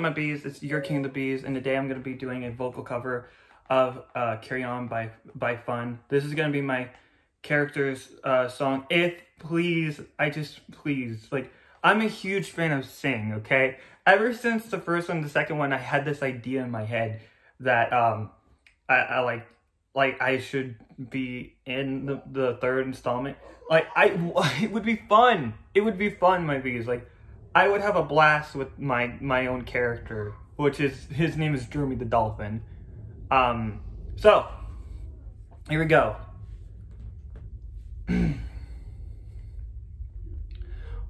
my bees it's your king of the bees and today i'm going to be doing a vocal cover of uh, carry on by by fun. This is going to be my character's uh, song if please i just please. Like i'm a huge fan of sing okay? Ever since the first one the second one i had this idea in my head that um i, I like like i should be in the, the third installment. Like i it would be fun. It would be fun my bees. Like I would have a blast with my my own character, which is his name is Jeremy the Dolphin. Um, so here we go.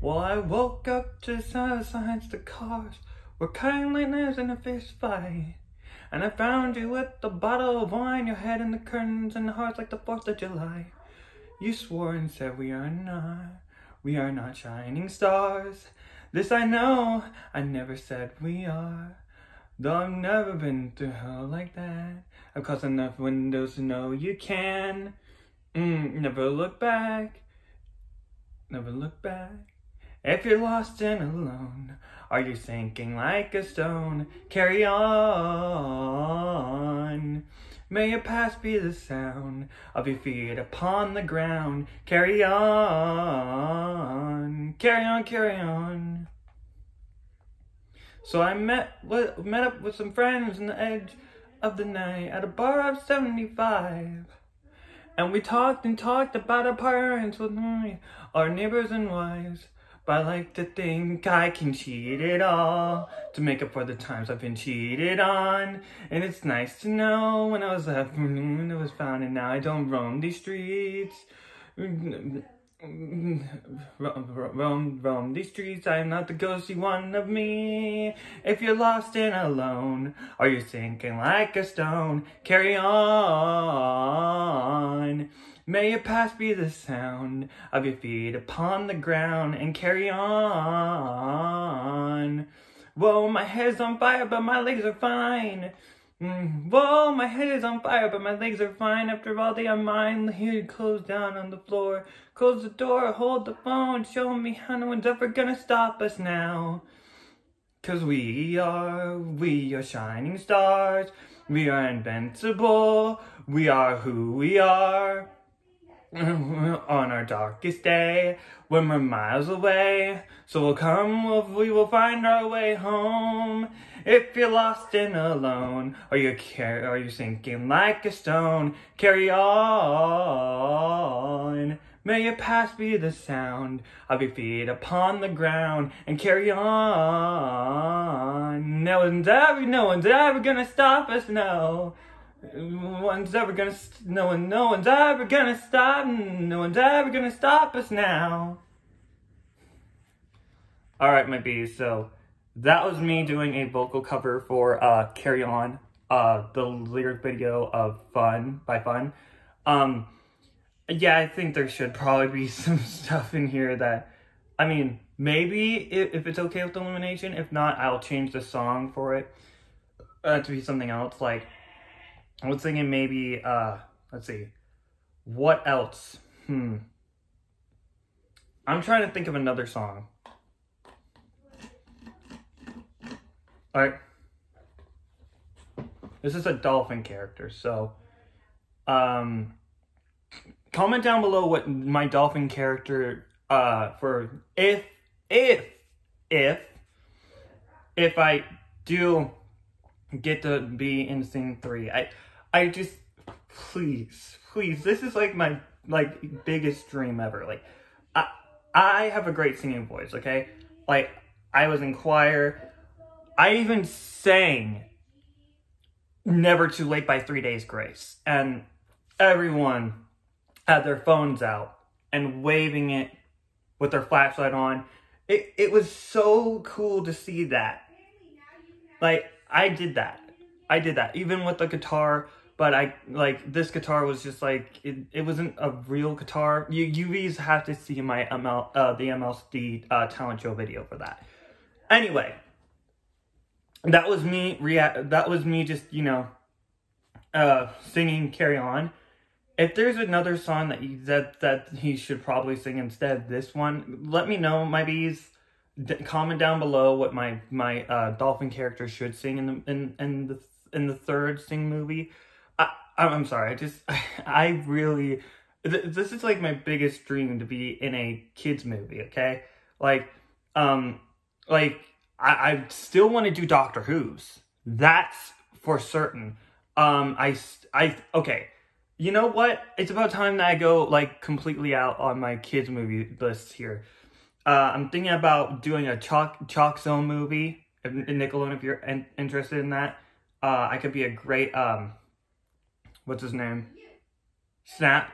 well, I woke up to some signs the cars were kindliness in a fist fight. And I found you with a bottle of wine, your head in the curtains and the hearts like the 4th of July. You swore and said we are not, we are not shining stars. This I know, I never said we are. Though I've never been through hell like that. I've crossed enough windows to know you can. Mm, never look back. Never look back. If you're lost and alone, are you sinking like a stone? Carry on. May your past be the sound of your feet upon the ground. Carry on, carry on, carry on. So I met with, met up with some friends on the edge of the night at a bar of 75. And we talked and talked about our parents with me, our neighbors and wives. But I like to think I can cheat it all to make up for the times I've been cheated on. And it's nice to know when I was left, when I was found, and now I don't roam these streets. Roam, roam these streets, I am not the ghosty one of me. If you're lost and alone, or you're sinking like a stone, carry on. May your past be the sound of your feet upon the ground and carry on. Whoa, my head's on fire, but my legs are fine. Mm, whoa, my head is on fire, but my legs are fine. After all, they are mine. Here, close down on the floor. Close the door, hold the phone. Show me how no one's ever gonna stop us now. Cause we are, we are shining stars. We are invincible. We are who we are. on our darkest day when we're miles away. So we'll come, we will find our way home. If you're lost and alone, or you're, you're sinking like a stone, carry on. May your past be the sound of your feet upon the ground and carry on. No one's ever, no one's ever gonna stop us, no. No one's ever gonna, no one, no one's ever gonna stop, no one's ever gonna stop us now. All right, my bees, so that was me doing a vocal cover for uh, Carry On, uh, the lyric video of Fun by Fun. Um, yeah, I think there should probably be some stuff in here that, I mean, maybe if, if it's okay with Illumination. If not, I'll change the song for it uh, to be something else. Like, I was thinking maybe, uh, let's see, what else? Hmm. I'm trying to think of another song. Alright. This is a dolphin character, so, um, comment down below what my dolphin character, uh, for if, if, if, if I do get to be in Sing 3. I, I just, please, please, this is like my, like, biggest dream ever. Like, I, I have a great singing voice, okay? Like, I was in choir. I even sang Never Too Late by Three Days Grace. And everyone had their phones out and waving it with their flashlight on. It, it was so cool to see that. Like, I did that. I did that. Even with the guitar, but I like this guitar was just like it, it wasn't a real guitar. You you have to see my ML uh, the MLSD uh, talent show video for that. Anyway, that was me react. That was me just you know, uh, singing "Carry On." If there's another song that you, that that he should probably sing instead of this one, let me know, my bees. Comment down below what my my uh, dolphin character should sing in the in in the in the third Sing movie. I I'm sorry. I just I really this is like my biggest dream to be in a kids movie. Okay, like um like I I still want to do Doctor Who's. That's for certain. Um I I okay. You know what? It's about time that I go like completely out on my kids movie list here. Uh, I'm thinking about doing a Chalk ChalkZone movie. In Nickelodeon, if you're in, interested in that, uh, I could be a great um, what's his name? Snap,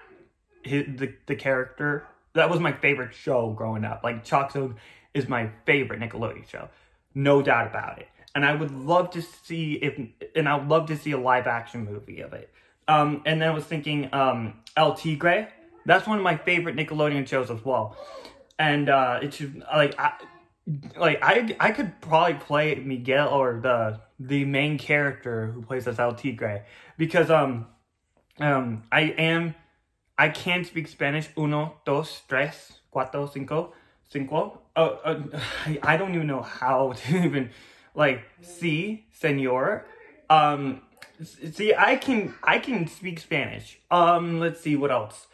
his, the the character. That was my favorite show growing up. Like ChalkZone is my favorite Nickelodeon show, no doubt about it. And I would love to see if, and I would love to see a live action movie of it. Um, and then I was thinking um, El Tigre. That's one of my favorite Nickelodeon shows as well and uh, it's like I, like I I could probably play Miguel or the the main character who plays as El Tigre. Because um um I am I can speak Spanish. Uno dos tres cuatro cinco cinco. Uh, uh, I don't even know how to even like see senor. Um see I can I can speak Spanish. Um let's see what else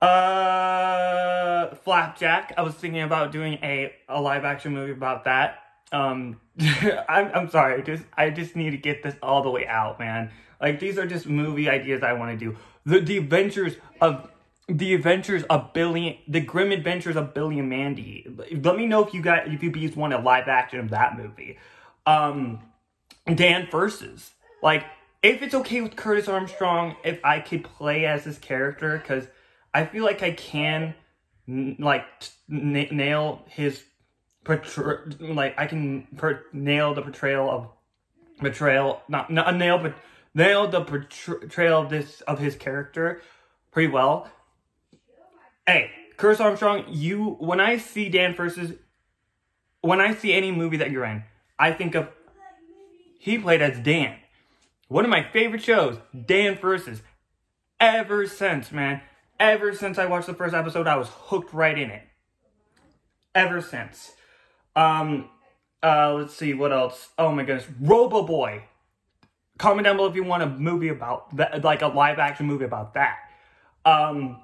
uh, Flapjack. I was thinking about doing a, a live action movie about that. Um, I'm, I'm sorry. Just I just need to get this all the way out, man. Like these are just movie ideas I want to do. The the adventures of the adventures of Billy, the grim adventures of Billy and Mandy. Let me know if you got if you bees want a live action of that movie. Um, Dan versus Like if it's okay with Curtis Armstrong, if I could play as his character, because I feel like I can like nail his like I can nail the portrayal of betrayal not not nail but nail the portrayal of this of his character pretty well. Hey, Curtis Armstrong, you when I see Dan versus when I see any movie that you're in, I think of he played as Dan. One of my favorite shows, Dan versus Ever since, man ever since I watched the first episode, I was hooked right in it. Ever since. Um, uh, let's see, what else? Oh my goodness. Robo Boy. Comment down below if you want a movie about that, like a live action movie about that. Um,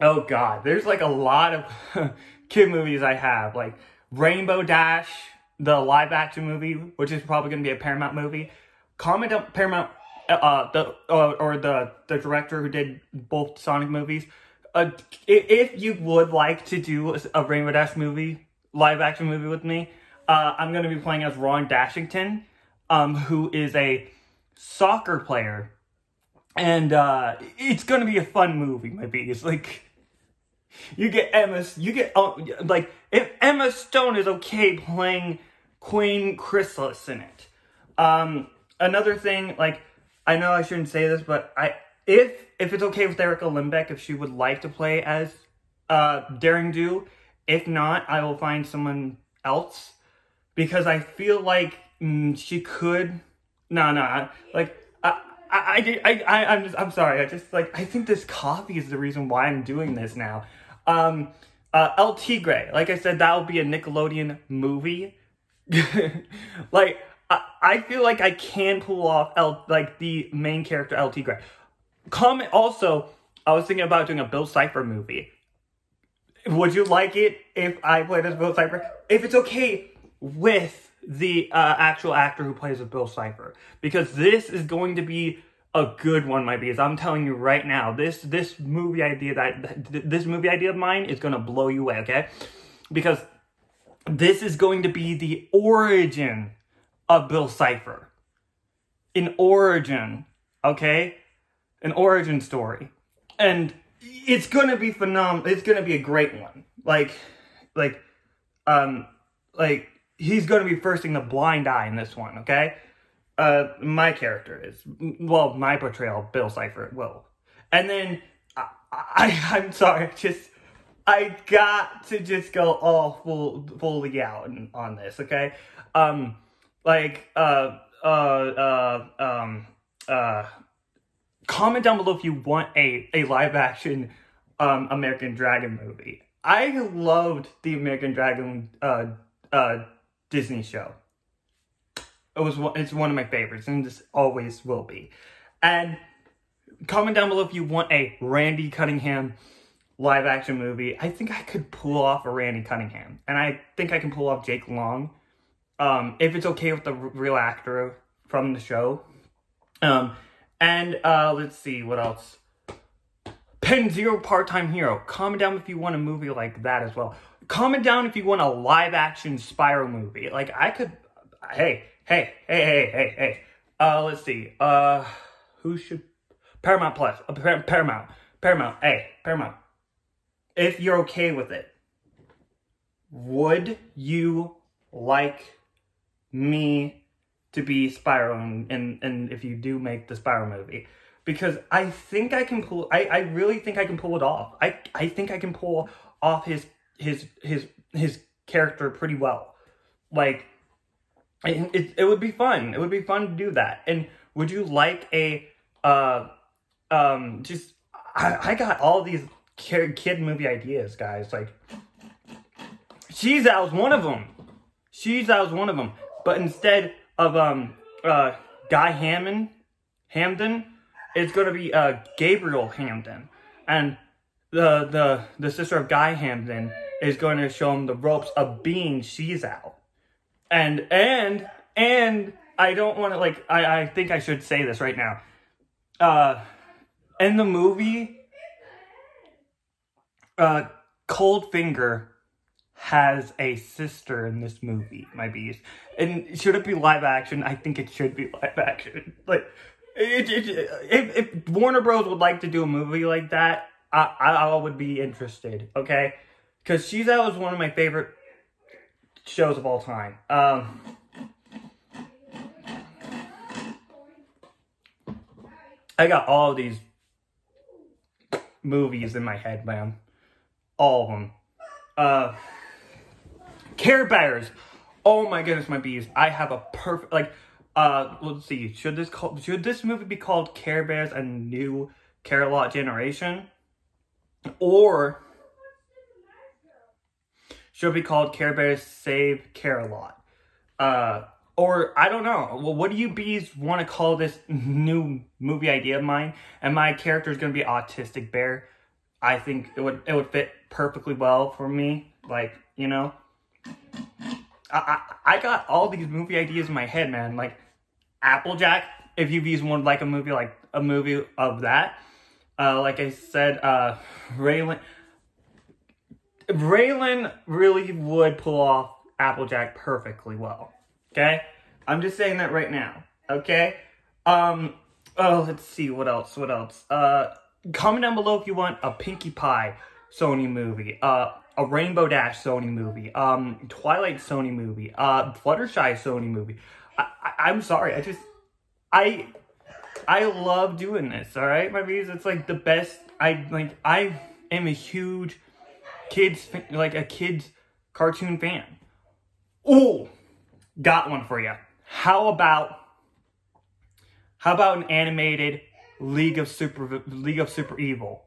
oh god, there's like a lot of kid movies I have, like Rainbow Dash, the live action movie, which is probably going to be a Paramount movie. Comment down Paramount uh, the uh, or the the director who did both Sonic movies. Uh, if you would like to do a Rainbow Dash movie, live action movie with me, uh, I'm going to be playing as Ron Dashington, um, who is a soccer player, and uh, it's going to be a fun movie. Maybe it's like you get Emma, you get uh, like if Emma Stone is okay playing Queen Chrysalis in it. Um, another thing, like I know I shouldn't say this, but I if if it's okay with Erica Limbeck, if she would like to play as uh, Daring Do, if not, I will find someone else because I feel like mm, she could. No, no, like I, I, I, I, I'm just, I'm sorry. I just like I think this coffee is the reason why I'm doing this now. Um, uh, El Tigre, like I said, that will be a Nickelodeon movie. like I, feel like I can pull off El, like the main character El Tigre. Comment also, I was thinking about doing a Bill Cipher movie. Would you like it if I played as Bill Cipher? If it's okay with the uh, actual actor who plays with Bill Cipher, because this is going to be a good one, my bees. I'm telling you right now, this this movie idea that this movie idea of mine is gonna blow you away. Okay, because this is going to be the origin of Bill Cipher. An origin, okay? An origin story. And it's gonna be phenomenal. It's gonna be a great one. Like, like, um, like, he's gonna be firsting the blind eye in this one, okay? Uh, my character is, well, my portrayal, Bill Cipher will. And then, I, I, I'm sorry, just, I got to just go all full, fully out on this, okay? Um, like uh uh uh um uh comment down below if you want a a live action um American Dragon movie. I loved the American Dragon uh, uh, Disney show. It was one, it's one of my favorites, and just always will be. And comment down below if you want a Randy Cunningham live action movie. I think I could pull off a Randy Cunningham, and I think I can pull off Jake Long. Um, if it's okay with the real actor from the show. Um, and uh, let's see what else. Penn Zero Part Time Hero. Comment down if you want a movie like that as well. Comment down if you want a live action Spyro movie. Like I could. Hey, hey, hey, hey, hey, hey. Uh, let's see. Uh, who should Paramount Plus? Uh, Paramount, Paramount. Hey, Paramount. If you're okay with it, would you like me to be Spyro and, and, and if you do make the Spyro movie. Because I think I can pull I, I really think I can pull it off. I I think I can pull off his his his his character pretty well. Like it, it, it would be fun. It would be fun to do that. And would you like a uh um just I, I got all these kid movie ideas, guys. Like SheZow one of them. SheZow one of them. But instead of um uh Guy Hammond Hamdon, it's gonna be uh Gabrielle Hamdon. And the the the sister of Guy Hamdon is going to show him the ropes of being SheZow. And and and I don't want to like I I think I should say this right now. Uh in the movie uh Cold Finger has a sister in this movie, my beast. And should it be live action? I think it should be live action. Like, it, it, if, if Warner Bros. would like to do a movie like that, I, I, would be interested, okay? Because SheZow is one of my favorite shows of all time. Um, I got all these movies in my head, man. All of them. Uh, Care Bears. Oh my goodness, my bees. I have a perfect, like, uh, let's see. Should this call, should this movie be called Care Bears a New Care-a-Lot Generation? Or should it be called Care Bears Save Care-a-Lot? Uh, or I don't know. Well, what do you bees want to call this new movie idea of mine? And my character is going to be autistic bear. I think it would it would fit perfectly well for me. Like you know, I, I, I got all these movie ideas in my head, man. Like Applejack, if you've used one like a movie like a movie of that. Uh, like I said, uh, Raylan, Raylan really would pull off Applejack perfectly well. Okay, I'm just saying that right now. Okay. Um. Oh, let's see what else. What else? Uh, comment down below if you want a Pinkie Pie Sony movie. Uh, a Rainbow Dash Sony movie, um, Twilight Sony movie, uh, Fluttershy Sony movie. I, I, am sorry, I just, I, I love doing this, all right, my viewers? It's like the best, I, like, I am a huge kids, like a kids cartoon fan. Oh, got one for you. How about, how about an animated League of Super, League of Super Evil?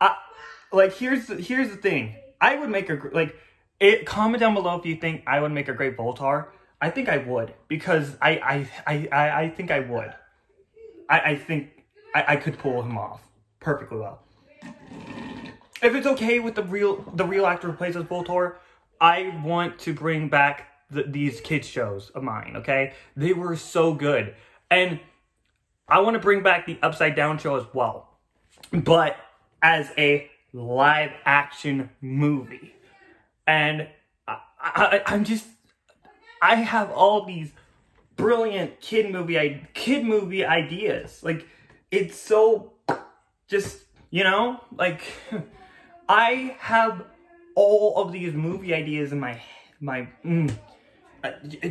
I, like here's the, here's the thing. I would make a like it. Comment down below if you think I would make a great Voltar. I think I would because I I I I think I would. I I think I, I could pull him off perfectly well. If it's okay with the real the real actor who plays as Voltar, I want to bring back the, these kids shows of mine. Okay, they were so good, and I want to bring back the Upside Down show as well, but as a live action movie. And I, I, I'm just, I have all these brilliant kid movie, kid movie ideas. Like, it's so just, you know, like, I have all of these movie ideas in my, my, mm,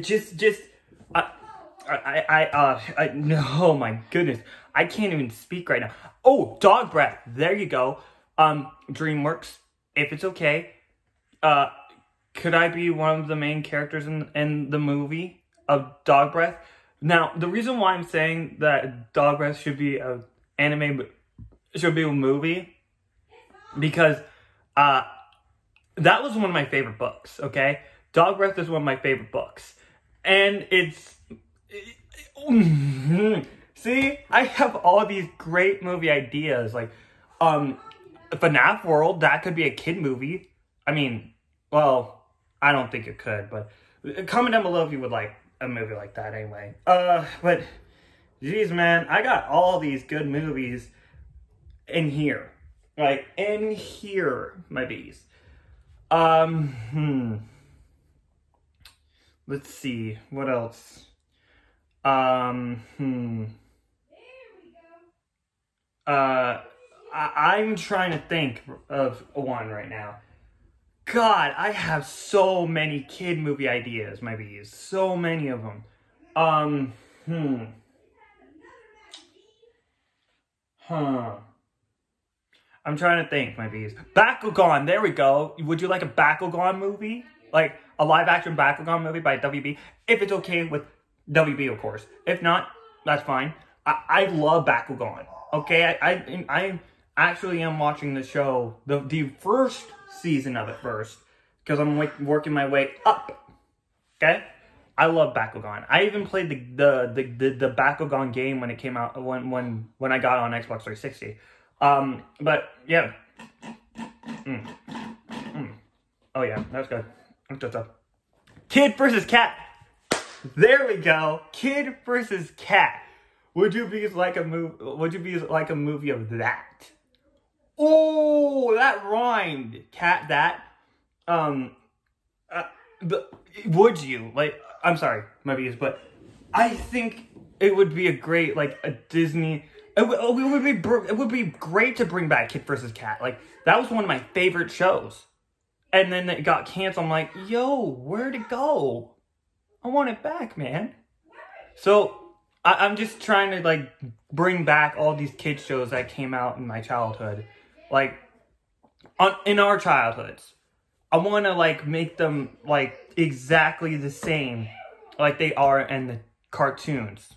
just, just, I, I, I, uh, I, no, oh my goodness. I can't even speak right now. Oh, dog breath. There you go. Um, DreamWorks, if it's okay, uh, could I be one of the main characters in, in the movie of Dog Breath? Now, the reason why I'm saying that Dog Breath should be a anime, should be a movie, because Uh, that was one of my favorite books, okay? Dog Breath is one of my favorite books. And it's. See, I have all these great movie ideas. Like, um, FNAF World, that could be a kid movie. I mean, well, I don't think it could, but comment down below if you would like a movie like that anyway. Uh, but, geez, man, I got all these good movies in here. Like, in here, my bees. Um, hmm. Let's see, what else? Um, hmm. Uh, I- I'm trying to think of one right now. God, I have so many kid movie ideas, my bees. So many of them. Um, hmm. Huh. I'm trying to think, my bees. Bakugan, there we go. Would you like a Bakugan movie? Like a live action Bakugan movie by WB? If it's okay with WB, of course. If not, that's fine. I, I love Bakugan. Okay, I, I, I actually am watching the show, the, the first season of it first, because I'm like, working my way up. Okay? I love Bakugan. I even played the the the the, the Bakugan game when it came out when when when I got on Xbox 360. Um, but yeah. Mm. Mm. Oh yeah, that's good. That's stuff. Kid versus cat. There we go. Kid versus cat. Would you be like a move? Would you be like a movie of that? Oh, that rhymed. Cat that. Um, uh, but would you like? I'm sorry, my views, but I think it would be a great like a Disney. It would, it would be it would be great to bring back Kid versus Cat. Like that was one of my favorite shows, and then it got canceled. I'm like, yo, where'd it go? I want it back, man. So I, I'm just trying to like bring back all these kid shows that came out in my childhood, like on in our childhoods. I want to like make them like exactly the same like they are in the cartoons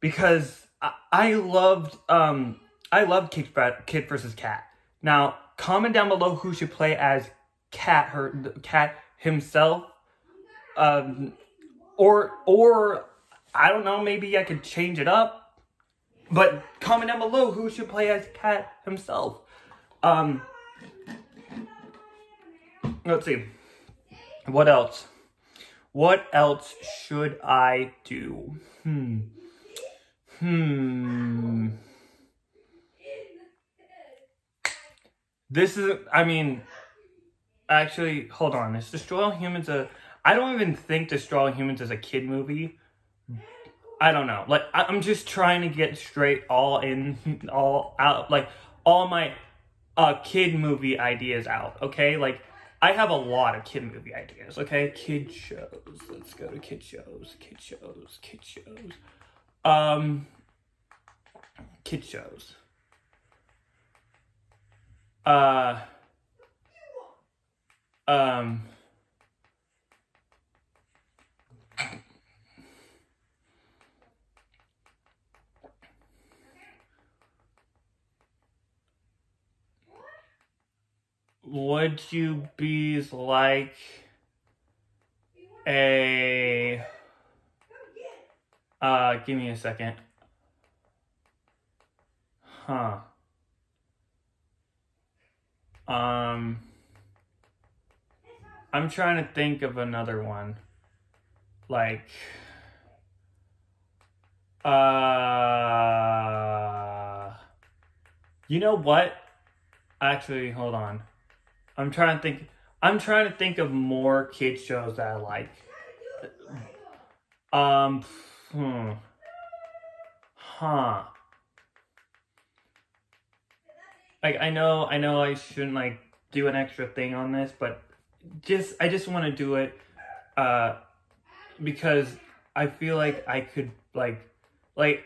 because I, I loved um I loved Kid, Kid versus Cat. Now comment down below who should play as Cat her Cat himself, um, or or I don't know maybe I could change it up, but comment down below who should play as Cat himself. Um, let's see. What else? What else should I do? Hmm. Hmm. This is, I mean, actually, hold on. Is Destroy All Humans a, I don't even think Destroy All Humans is a kid movie. I don't know. Like, I'm just trying to get straight all in, all out, like, all my uh, kid movie ideas out, okay? Like, I have a lot of kid movie ideas, okay? Kid shows. Let's go to kid shows, kid shows, kid shows. Um, kid shows. Uh, um, would you be like a uh give me a second. Huh. Um i'm trying to think of another one. Like uh you know what? Actually hold on I'm trying to think. I'm trying to think of more kid shows that I like. Um, hmm. Huh. Like I know, I know, I shouldn't like do an extra thing on this, but just I just want to do it, uh, because I feel like I could like, like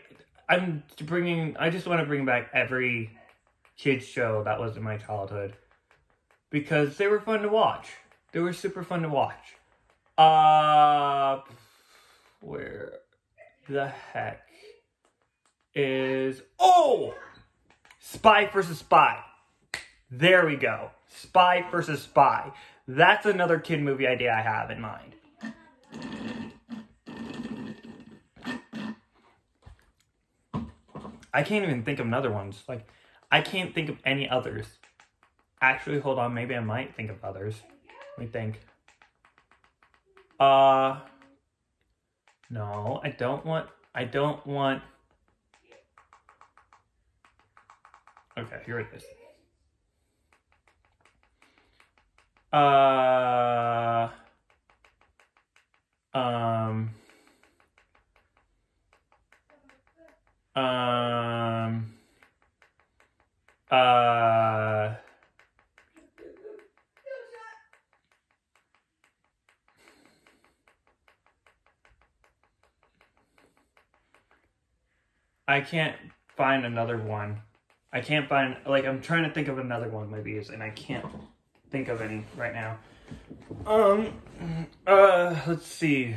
I'm bringing. I just want to bring back every kids show that was in my childhood because they were fun to watch. They were super fun to watch. Uh, where the heck is... Oh! Spy versus Spy. There we go. Spy versus Spy. That's another kid movie idea I have in mind. I can't even think of another ones. Like, I can't think of any others. Actually, hold on. Maybe I might think of others. Let me think. Uh, no, I don't want, I don't want, okay, here it is. Uh, um, um, uh, I can't find another one. I can't find, like, I'm trying to think of another one, maybe, and I can't think of any right now. Um, uh, let's see.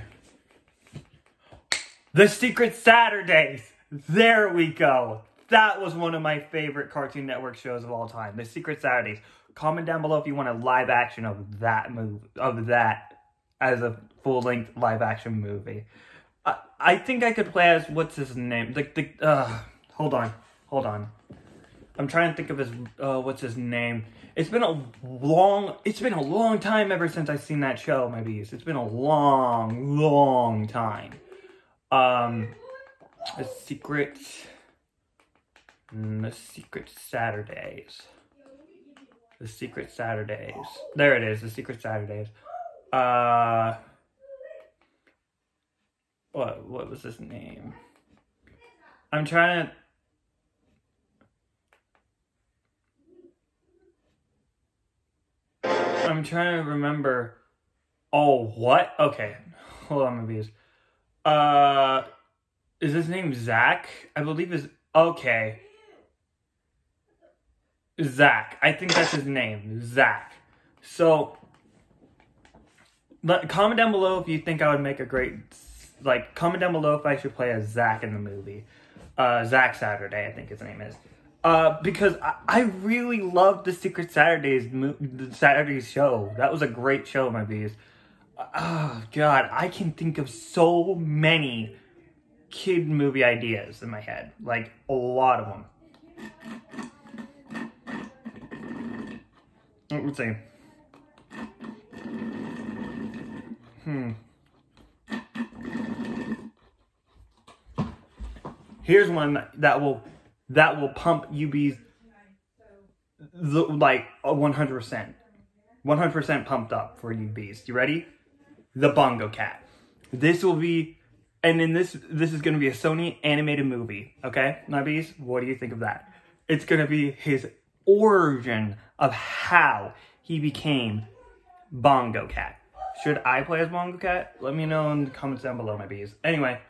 The Secret Saturdays. There we go. That was one of my favorite Cartoon Network shows of all time. The Secret Saturdays. Comment down below if you want a live action of that movie, of that as a full length live action movie. I, think I could play as what's his name? The the uh, hold on, hold on. I'm trying to think of his uh, what's his name. It's been a long, it's been a long time ever since I've seen that show, my bees. It's been a long, long time. Um, a secret, the secret Saturdays. The secret Saturdays. There it is, the secret Saturdays. Uh, what, what was his name? I'm trying to I'm trying to remember. Oh, what? Okay. Hold on, movies. Uh, is his name Zach? I believe is okay. Zach. I think that's his name. Zach. So, let, comment down below if you think I would make a great, like, comment down below if I should play as Zach in the movie. Uh, Zach Saturday, I think his name is. Uh, because I, I really loved the Secret Saturdays the Saturdays show. That was a great show, my bees. Oh God, I can think of so many kid movie ideas in my head, like a lot of them. Let's see. Hmm. Here's one that will that will pump UB's the, like 100%. 100% pumped up for UBs. You ready? The Bongo Cat. This will be, and in this, this is going to be a Sony animated movie. Okay, Nubbies, what do you think of that? It's going to be his origin of how he became Bongo Cat. Should I play as Bongo Cat? Let me know in the comments down below, my bees. Anyway.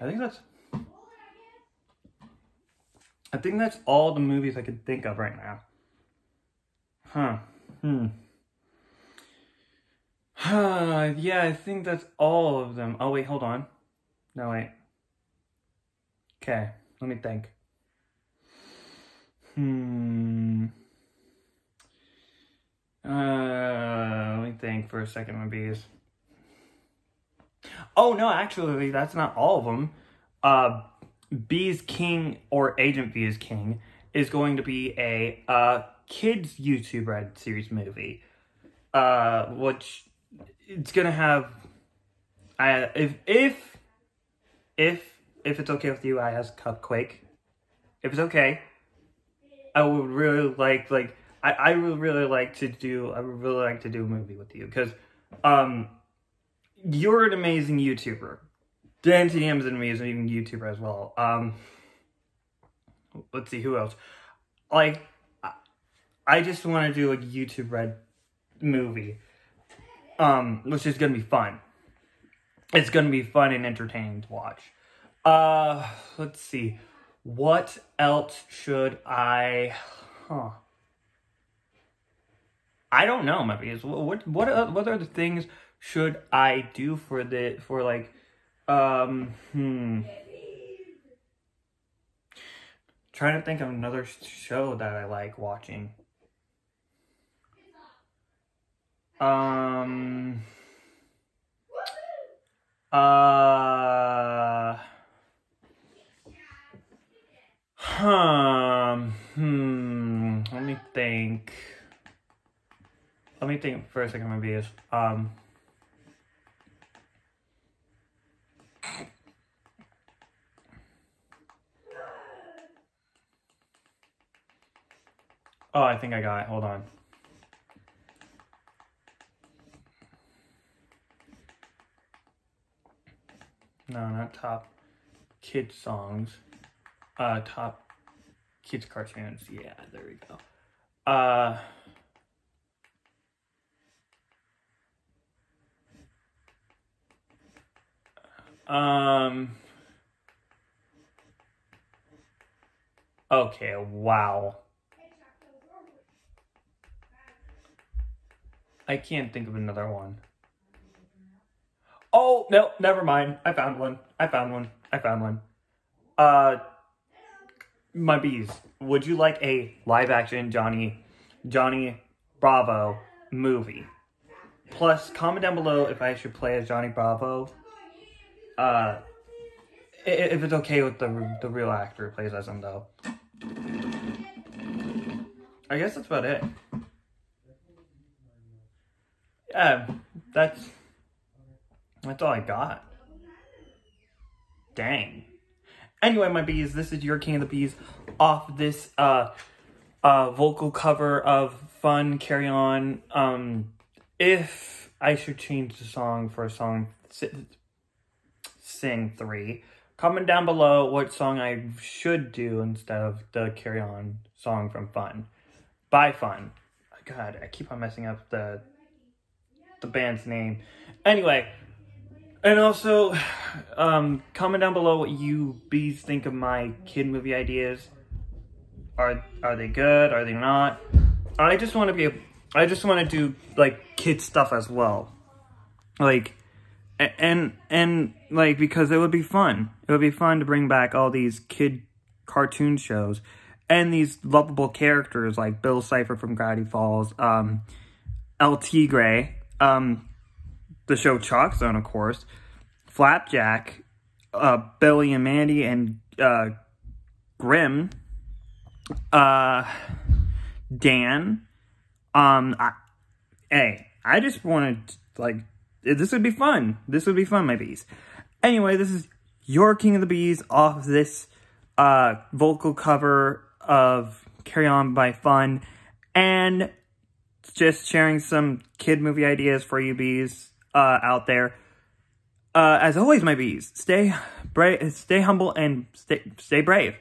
I think that's I think that's all the movies I could think of right now. Huh. Hmm. Huh. yeah, I think that's all of them. Oh, wait, hold on. No, wait. Okay, let me think. Hmm. Uh, let me think for a second, my bees. Oh no, actually, that's not all of them. Uh, Bees King or Agent is King is going to be a uh, kids YouTube Red series movie, uh, which it's gonna have. I if if if if it's okay with you, I ask Cupquake. If it's okay, I would really like like I I would really like to do I would really like to do a movie with you because um you're an amazing YouTuber. DanTDM is an amazing YouTuber as well. Um, let's see who else. Like, I just want to do a YouTube Red movie, um, which is gonna be fun. It's gonna be fun and entertaining to watch. Uh, let's see. What else should I? Huh. I don't know, maybe. What what what are the things should I do for the for like um hmm trying to think of another show that I like watching. Um. Uh. Hmm. Hmm. Let me think. Let me think for a second, maybe is um. Oh, I think I got it. Hold on. No, not top kids songs. Uh, top kids cartoons. Yeah, there we go. Uh, um. Okay, wow. I can't think of another one. Oh, no, never mind. I found one. I found one. I found one. Uh, my bees, would you like a live action Johnny, Johnny Bravo movie? Plus, comment down below if I should play as Johnny Bravo. Uh, if it's okay with the, the real actor who plays as him, though. I guess that's about it. That's that's all I got. Dang. Anyway, my bees, this is your King of the Bees off this uh uh vocal cover of Fun Carry On. Um if I should change the song for a song sing 3, comment down below what song I should do instead of the Carry On song from Fun. By Fun. God, I keep on messing up the the band's name. Anyway, and also, um, comment down below what you bees think of my kid movie ideas. Are are they good? Are they not? I just want to be. A, I just want to do like kid stuff as well, like, and and like because it would be fun. It would be fun to bring back all these kid cartoon shows and these lovable characters like Bill Cipher from Gravity Falls, um, El Tigre, um, the show ChalkZone, of course, Flapjack, uh, Billy and Mandy, and uh, Grim, uh, Dan. Um, I, hey, I just wanted like this would be fun. This would be fun, my bees. Anyway, this is your King of the Bees off this uh, vocal cover of Carry On by Fun, and just sharing some kid movie ideas for you bees uh, out there. Uh, as always, my bees, stay brave, stay humble, and stay stay brave.